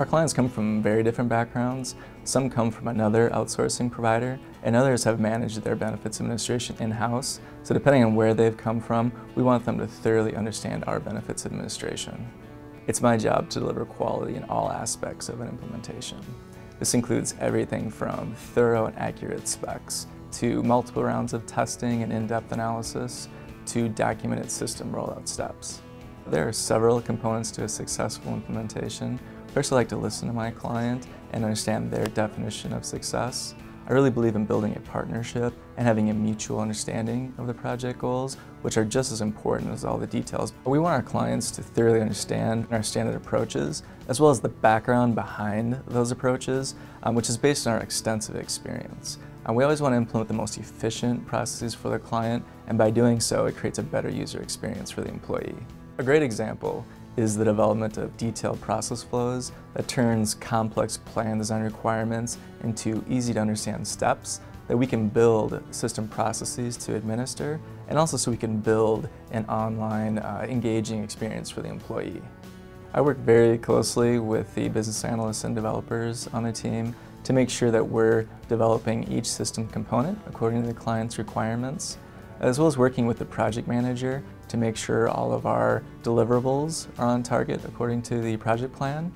Our clients come from very different backgrounds. Some come from another outsourcing provider, and others have managed their benefits administration in-house. So depending on where they've come from, we want them to thoroughly understand our benefits administration. It's my job to deliver quality in all aspects of an implementation. This includes everything from thorough and accurate specs, to multiple rounds of testing and in-depth analysis, to documented system rollout steps. There are several components to a successful implementation. I like to listen to my client and understand their definition of success. I really believe in building a partnership and having a mutual understanding of the project goals, which are just as important as all the details. We want our clients to thoroughly understand our standard approaches, as well as the background behind those approaches, um, which is based on our extensive experience. And we always want to implement the most efficient processes for the client, and by doing so, it creates a better user experience for the employee. A great example is the development of detailed process flows that turns complex plan design requirements into easy to understand steps that we can build system processes to administer and also so we can build an online uh, engaging experience for the employee. I work very closely with the business analysts and developers on the team to make sure that we're developing each system component according to the client's requirements, as well as working with the project manager to make sure all of our deliverables are on target according to the project plan.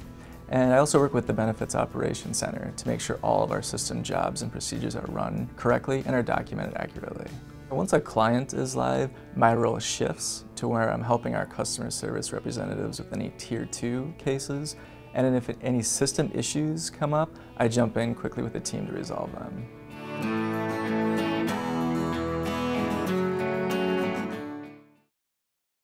And I also work with the Benefits Operations Center to make sure all of our system jobs and procedures are run correctly and are documented accurately. Once a client is live, my role shifts to where I'm helping our customer service representatives with any Tier 2 cases, and if any system issues come up, I jump in quickly with the team to resolve them.